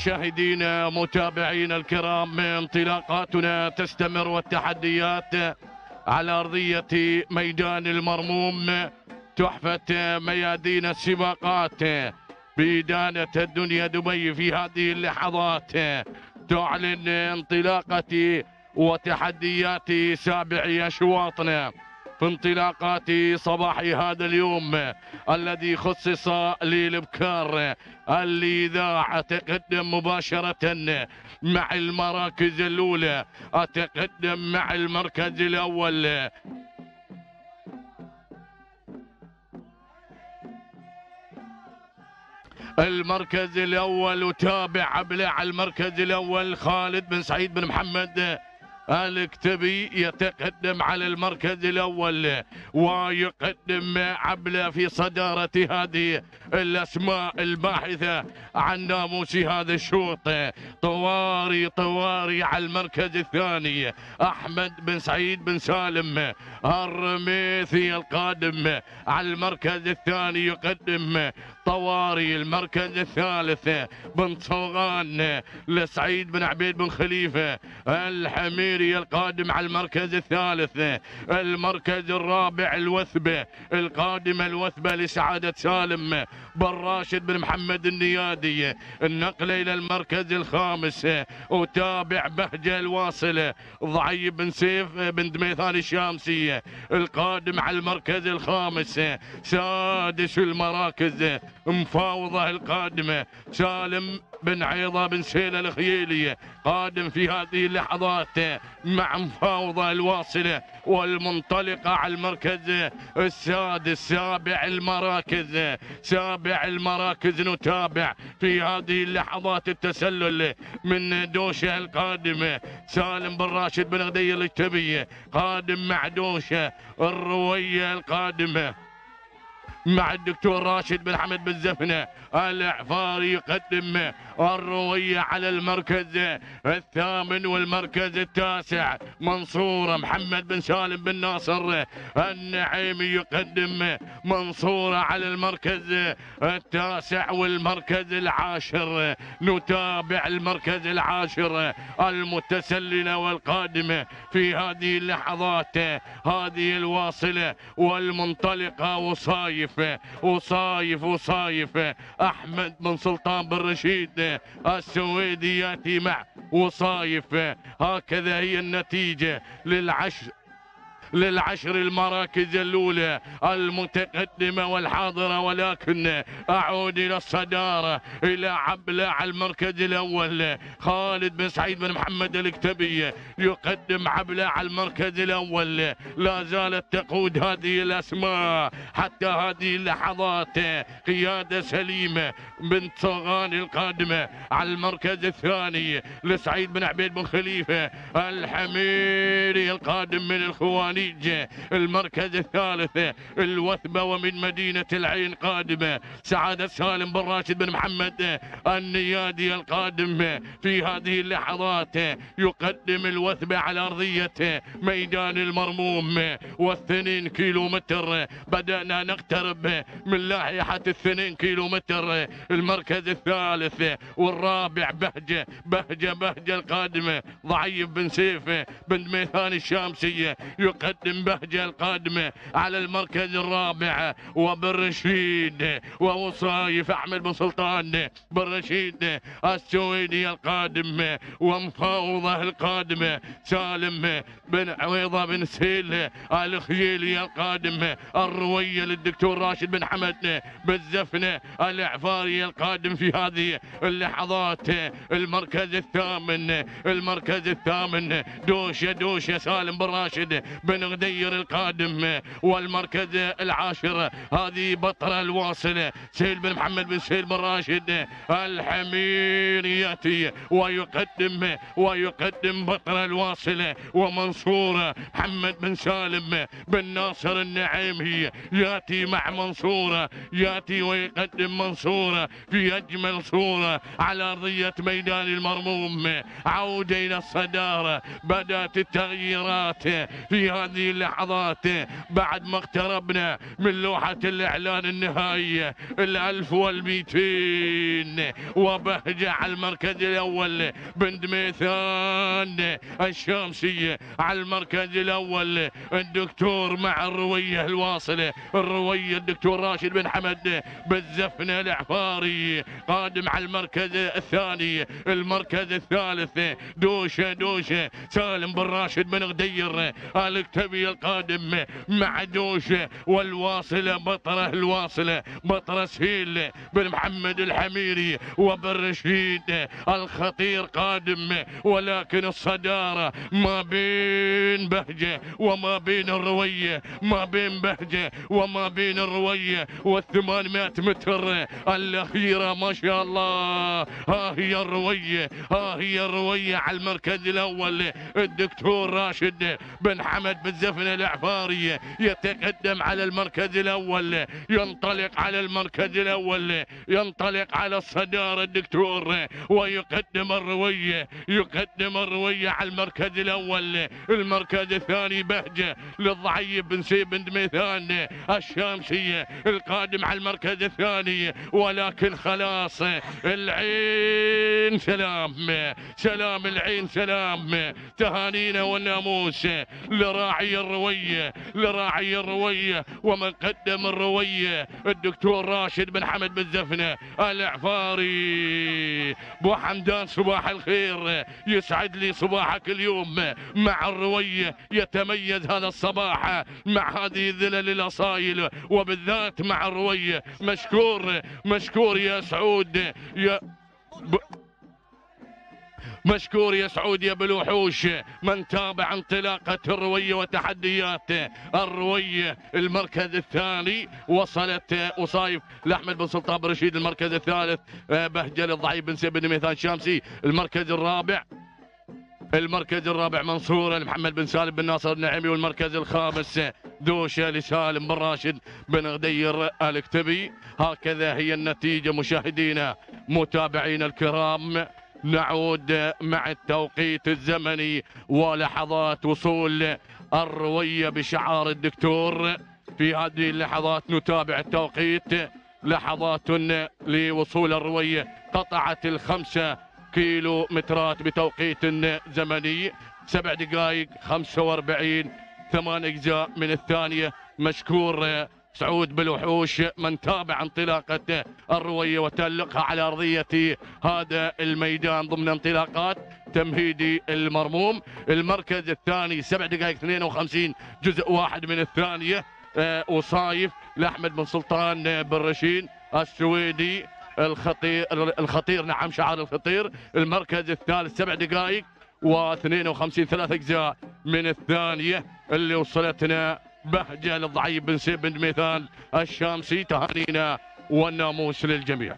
مشاهدينا متابعينا الكرام انطلاقاتنا تستمر والتحديات على أرضية ميدان المرموم تحفة ميادين السباقات. بإدانة الدنيا دبي في هذه اللحظات تعلن انطلاقة وتحديات سابع أشواطنا. في انطلاقات صباح هذا اليوم الذي خصص للإبكار الاذاعه تقدم مباشرة مع المراكز الأولى اتقدم مع المركز الأول. المركز الأول وتابع ابلع المركز الأول خالد بن سعيد بن محمد. الكتبي يتقدم على المركز الأول ويقدم عبلة في صدارة هذه الأسماء الباحثة عن ناموس هذا الشوط. طواري طواري على المركز الثاني. أحمد بن سعيد بن سالم الرميثي القادم على المركز الثاني يقدم. طواري المركز الثالث بن صوغان لسعيد بن عبيد بن خليفة الحميري القادم على المركز الثالث المركز الرابع الوثبة القادم الوثبة لسعادة سالم بن راشد بن محمد النيادي النقلة إلى المركز الخامس وتابع بهجة الواصلة ضعيب بن سيف بن دميثان الشامسية القادم على المركز الخامس سادس المراكز مفاوضة القادمة. سالم بن عيضة بن سيلة الخييلية قادم في هذه اللحظات مع مفاوضة الواصلة والمنطلقة على المركز السادس سابع المراكز. سابع المراكز نتابع في هذه اللحظات التسلل من دوشة القادمة. سالم بن راشد بن غدير التبية قادم مع دوشة الروية القادمة. مع الدكتور راشد بن حمد بن زفنة. العفاري يقدم الروية على المركز الثامن والمركز التاسع. منصور محمد بن سالم بن ناصر النعيمي يقدم منصورة على المركز التاسع والمركز العاشر. نتابع المركز العاشر المتسللة والقادمة في هذه اللحظات. هذه الواصلة والمنطلقة وصايف وصايف وصايف أحمد بن سلطان بن رشيد السويدي يأتي مع وصايف. هكذا هي النتيجة للعشر للعشر المراكز الأولى المتقدمة والحاضرة ولكن أعود إلى الصدارة إلى عبلة المركز الأول. خالد بن سعيد بن محمد الكتبي يقدم عبلة على المركز الأول. لا زالت تقود هذه الأسماء حتى هذه اللحظات. قيادة سليمة بنت صغان القادمة على المركز الثاني لسعيد بن عبيد بن خليفة الحميري القادم من الخواني. الخليج المركز الثالث الوثبة ومن مدينة العين قادمة. سعادة سالم بن راشد بن محمد النيادي القادم. في هذه اللحظات يقدم الوثبة على أرضية ميدان المرموم. والثنين كيلو متر بدأنا نقترب من لاحقة الثنين كيلو متر المركز الثالث والرابع بهجة بهجة بهجة القادمة. ضعيف بن سيف بن ميثان الشامسية يقدم يقدم بهجة القادمة على المركز الرابع وبن رشيد ووصايف أحمد بن سلطان بن رشيد السويدي القادم ومفاوضة القادمة سالم بن عويضة بن سيل الخيلي القادم الروية للدكتور راشد بن حمد بالزفنة الإعفاري القادم في هذه اللحظات. المركز الثامن المركز الثامن دوشة دوشة سالم بن راشد بن بن غدير القادم والمركز العاشر. هذه بطرة الواصلة سهيل بن محمد بن سهيل بن راشد الحمير يأتي ويقدم ويقدم بطرة الواصلة ومنصورة محمد بن سالم بن ناصر النعيمي يأتي مع منصورة يأتي ويقدم منصورة في أجمل صورة على أرضية ميدان المرموم. عودة إلى الصدارة بدأت التغييرات في هذا هذه اللحظات بعد ما اقتربنا من لوحة الإعلان النهائية الألف والمئتين وبهجة على المركز الأول بند ميثان الشامسية على المركز الأول الدكتور مع الروية الواصلة الروية الدكتور راشد بن حمد بالزفنة العفاري قادم على المركز الثاني المركز الثالث. دوشة دوشة. سالم بن راشد بن غدير الكتبي القادم مع دوشة والواصلة بطرة الواصلة بطرة سهيل بن محمد الحميري وبن رشيد الخطير قادم. ولكن الصدارة ما بين بهجة وما بين الروية ما بين بهجة وما بين الروية. والثمانمائة متر الأخيرة ما شاء الله. ها هي الروية ها هي الروية على المركز الأول. الدكتور راشد بن حمد بالزفن العفاري يتقدم على المركز الأول ينطلق على المركز الأول ينطلق على الصدارة الدكتور ويقدم الروية يقدم الروية على المركز الأول المركز الثاني بهجة للضعيف بن سيب بن دميثان الشامسية القادم على المركز الثاني ولكن خلاص العين سلام سلام العين سلام تهانينا والناموس لراعي الروية لراعي الروية ومن قدم الروية. الدكتور راشد بن حمد بن زفنة العفاري بو حمدان صباح الخير. يسعد لي صباحك اليوم. مع الروية يتميز هذا الصباح مع هذه الذلل الأصايل وبالذات مع الروية. مشكور مشكور يا سعود. يا ب... مشكور يا سعود يا بالوحوش من تابع انطلاقة الروية وتحديات. الروية المركز الثاني وصلت وصايف لأحمد بن سلطان بن رشيد المركز الثالث بهجل الضعيف بن سيف بن ميثان شامسي. المركز الرابع المركز الرابع منصور محمد بن سالم بن ناصر النعيمي والمركز الخامس دوشة لسالم بن راشد بن غدير الكتبي. هكذا هي النتيجة مشاهدينا متابعينا الكرام. نعود مع التوقيت الزمني ولحظات وصول الروية بشعار الدكتور. في هذه اللحظات نتابع التوقيت. لحظات لوصول الروية قطعت الخمسة كيلو مترات بتوقيت زمني. سبع دقائق 45 ثمان أجزاء من الثانية. مشكور سعود بالوحوش من تابع انطلاقة الروية وتألقها على أرضية هذا الميدان ضمن انطلاقات تمهيدي المرموم. المركز الثاني سبع دقائق 52 جزء واحد من الثانية. آه، وصايف لأحمد بن سلطان بن رشيد السويدي الخطير الخطير نعم شعار الخطير. المركز الثالث سبع دقائق و52 ثلاث أجزاء من الثانية اللي وصلتنا بهجه للضعيف بن سيب بن ميثان الشامسي تهانينا والناموس للجميع.